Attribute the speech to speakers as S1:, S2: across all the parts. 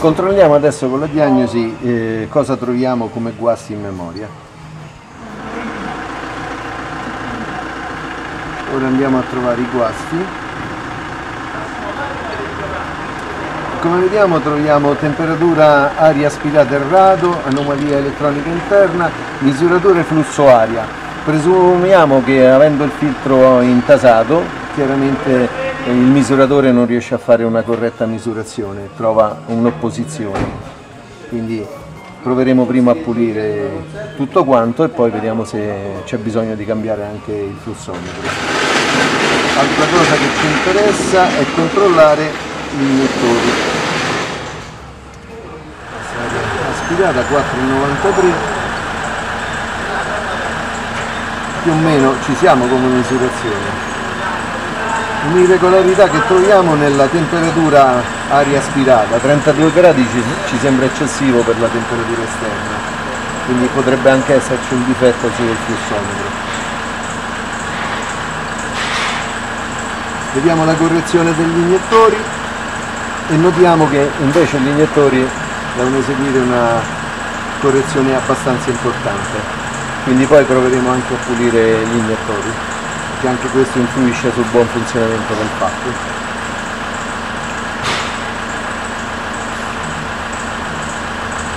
S1: Controlliamo adesso con la diagnosi eh, cosa troviamo come guasti in memoria. Ora andiamo a trovare i guasti. Come vediamo troviamo temperatura aria aspirata e rado, anomalia elettronica interna, misuratore flusso aria. Presumiamo che avendo il filtro intasato, chiaramente il misuratore non riesce a fare una corretta misurazione, trova un'opposizione. Quindi proveremo prima a pulire tutto quanto e poi vediamo se c'è bisogno di cambiare anche il flussometro. Altra cosa che ci interessa è controllare gli iniettori aspirata 4,93 più o meno ci siamo come misurazione un'irregolarità che troviamo nella temperatura aria aspirata. 32 gradi ci, ci sembra eccessivo per la temperatura esterna quindi potrebbe anche esserci un difetto sul flussometro vediamo la correzione degli iniettori e notiamo che invece gli iniettori devono eseguire una correzione abbastanza importante. Quindi poi proveremo anche a pulire gli iniettori che anche questo influisce sul buon funzionamento del pacco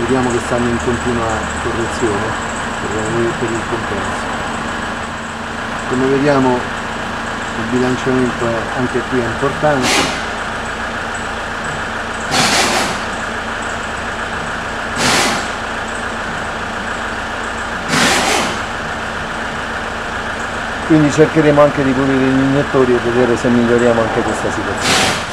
S1: vediamo che stanno in continua correzione per il compenso. Come vediamo il bilanciamento è, anche qui è importante quindi cercheremo anche di pulire gli iniettori e vedere se miglioriamo anche questa situazione.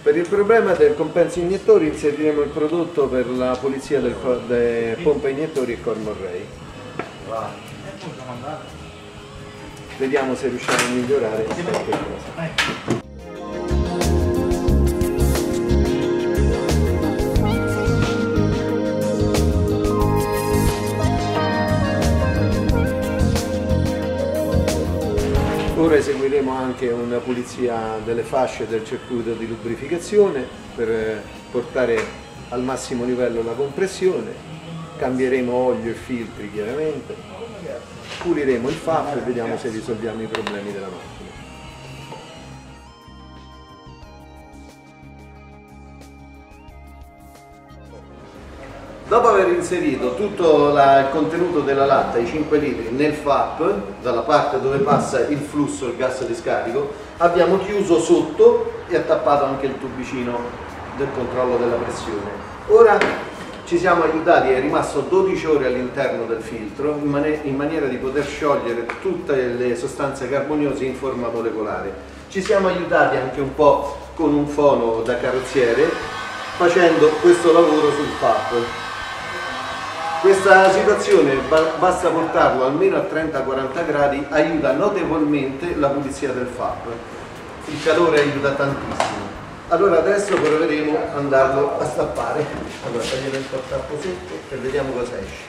S1: Per il problema del compenso iniettori inseriremo il prodotto per la pulizia del, de pompa iniettori e cormorrei. Vediamo se riusciamo a migliorare qualche cosa. Eseguiremo anche una pulizia delle fasce del circuito di lubrificazione per portare al massimo livello la compressione, cambieremo olio e filtri chiaramente, puliremo il FAP e vediamo se risolviamo i problemi della macchina. Dopo aver inserito tutto la, il contenuto della latta, i 5 litri, nel FAP, dalla parte dove passa il flusso, il gas di scarico, abbiamo chiuso sotto e attappato anche il tubicino del controllo della pressione. Ora ci siamo aiutati, è rimasto 12 ore all'interno del filtro in, man in maniera di poter sciogliere tutte le sostanze carboniose in forma molecolare. Ci siamo aiutati anche un po' con un fono da carrozziere facendo questo lavoro sul FAP questa situazione, basta portarlo almeno a 30-40 gradi, aiuta notevolmente la pulizia del FAP. Il calore aiuta tantissimo. Allora adesso proveremo ad andarlo a stappare. Allora tagliamo il tappo secco e vediamo cosa esce.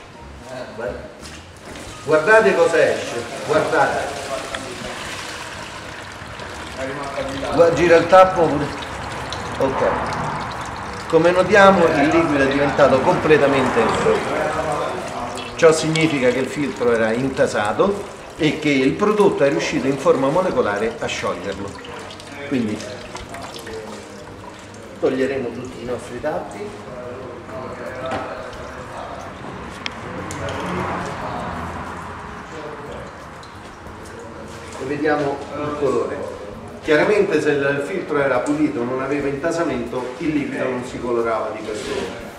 S1: Guardate cosa esce, guardate. Gira il tappo pure. Ok. Come notiamo il liquido è diventato completamente nero. Ciò significa che il filtro era intasato e che il prodotto è riuscito in forma molecolare a scioglierlo. Quindi toglieremo tutti i nostri tappi. E vediamo il colore. Chiaramente se il filtro era pulito, non aveva intasamento, il liquido non si colorava di questo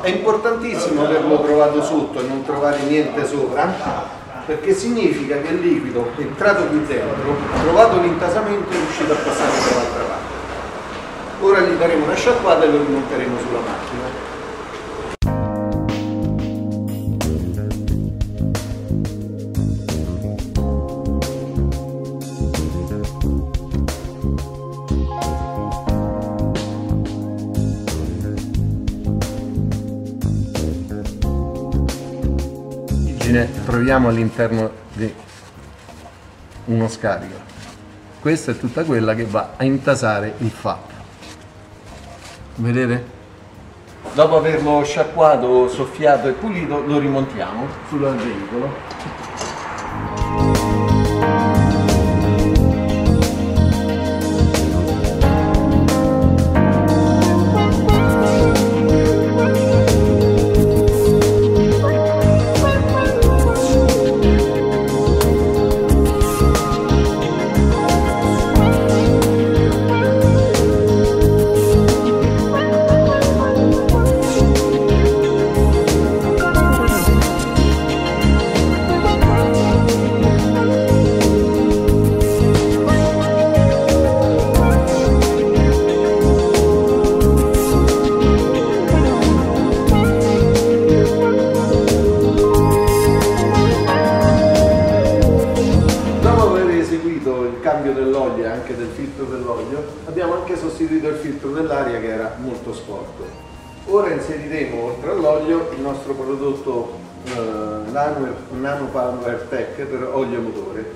S1: è importantissimo averlo trovato sotto e non trovare niente sopra perché significa che il liquido entrato qui dentro, trovato l'intasamento, è riuscito a passare dall'altra parte. Ora gli daremo una sciacquata e lo rimonteremo sulla macchina. Troviamo all'interno di uno scarico. Questa è tutta quella che va a intasare il FAP. Vedete? dopo averlo sciacquato, soffiato e pulito lo rimontiamo sul veicolo. Sostituito il filtro dell'aria che era molto sporco. Ora inseriremo oltre all'olio il nostro prodotto eh, Nano, Nano Power Tech per olio motore.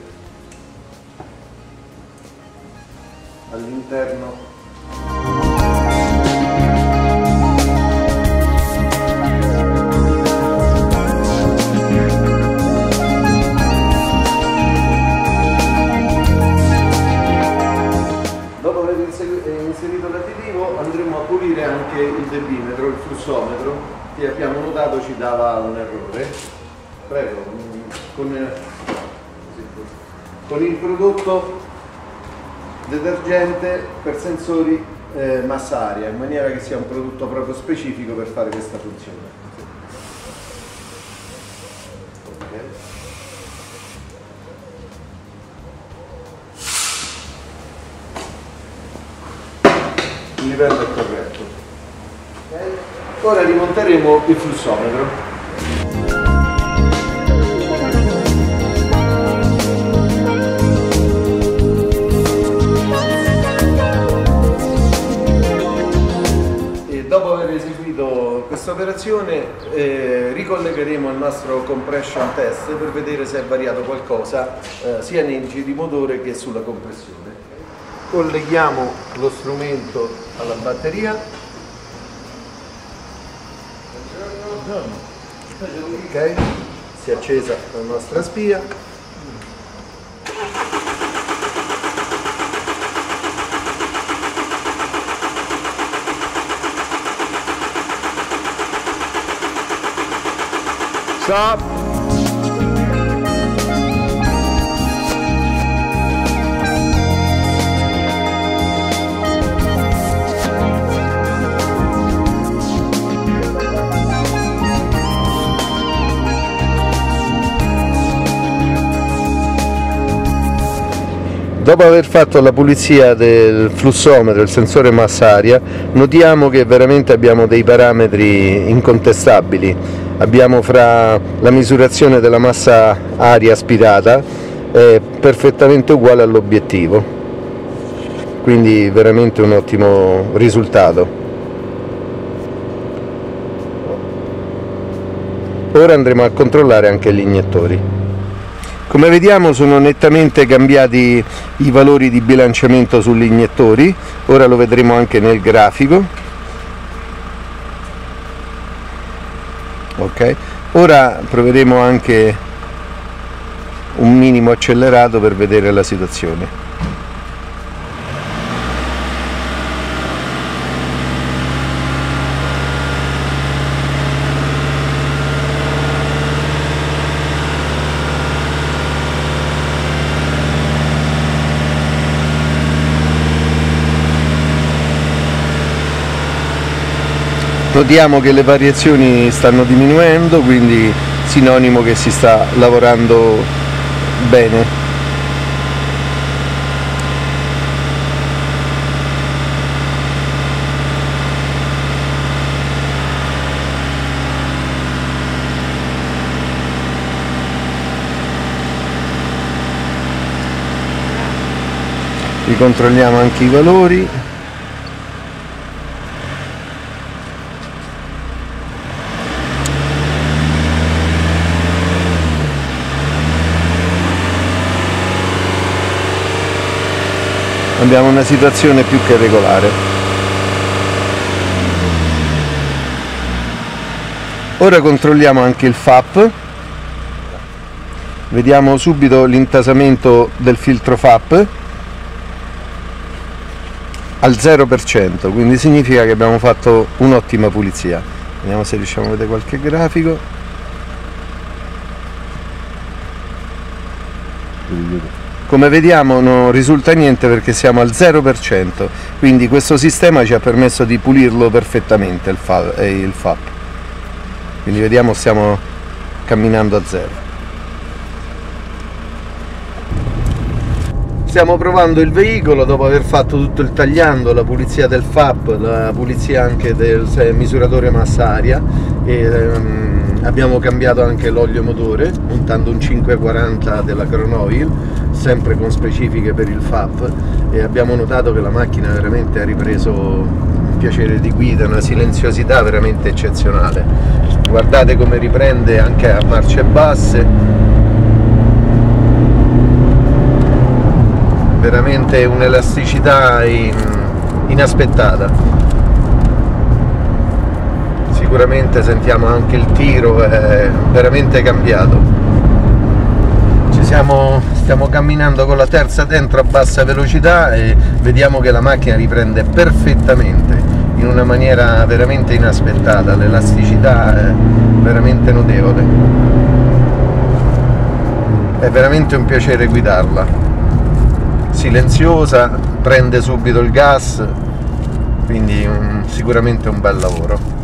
S1: All'interno un errore. Prego, con, con il prodotto detergente per sensori eh, massa aria, in maniera che sia un prodotto proprio specifico per fare questa funzione. Il livello è corretto. Ora rimonteremo il flussometro. Operazione eh, ricollegheremo il nostro compression test per vedere se è variato qualcosa eh, sia nei giri motore che sulla compressione. Colleghiamo lo strumento alla batteria. Ok. Si è accesa la nostra spia stop Dopo aver fatto la pulizia del flussometro, il sensore massa aria, notiamo che veramente abbiamo dei parametri incontestabili. Abbiamo fra la misurazione della massa aria aspirata è perfettamente uguale all'obiettivo, quindi veramente un ottimo risultato. Ora andremo a controllare anche gli iniettori. Come vediamo sono nettamente cambiati i valori di bilanciamento sugli iniettori, ora lo vedremo anche nel grafico. Ok, ora proveremo anche un minimo accelerato per vedere la situazione. Notiamo che le variazioni stanno diminuendo, quindi sinonimo che si sta lavorando bene. Ricontrolliamo anche i valori. Abbiamo una situazione più che regolare. ora controlliamo anche il FAP vediamo subito l'intasamento del filtro FAP al 0% quindi significa che abbiamo fatto un'ottima pulizia. Vediamo se riusciamo a vedere qualche grafico come vediamo non risulta niente perché siamo al 0% quindi questo sistema ci ha permesso di pulirlo perfettamente il, FAP quindi vediamo stiamo camminando a zero. Stiamo provando il veicolo dopo aver fatto tutto il tagliando, la pulizia del FAP, la pulizia anche del misuratore massa aria. E um, abbiamo cambiato anche l'olio motore montando un 540 della Cronoil sempre con specifiche per il FAP e abbiamo notato che la macchina veramente ha ripreso un piacere di guida, una silenziosità veramente eccezionale. Guardate come riprende anche a marce basse. Veramente un'elasticità in, inaspettata. Sicuramente sentiamo anche il tiro è veramente cambiato siamo stiamo camminando con la terza dentro a bassa velocità e vediamo che la macchina riprende perfettamente in una maniera veramente inaspettata l'elasticità è veramente notevole è veramente un piacere guidarla silenziosa, prende subito il gas, quindi un, sicuramente un bel lavoro.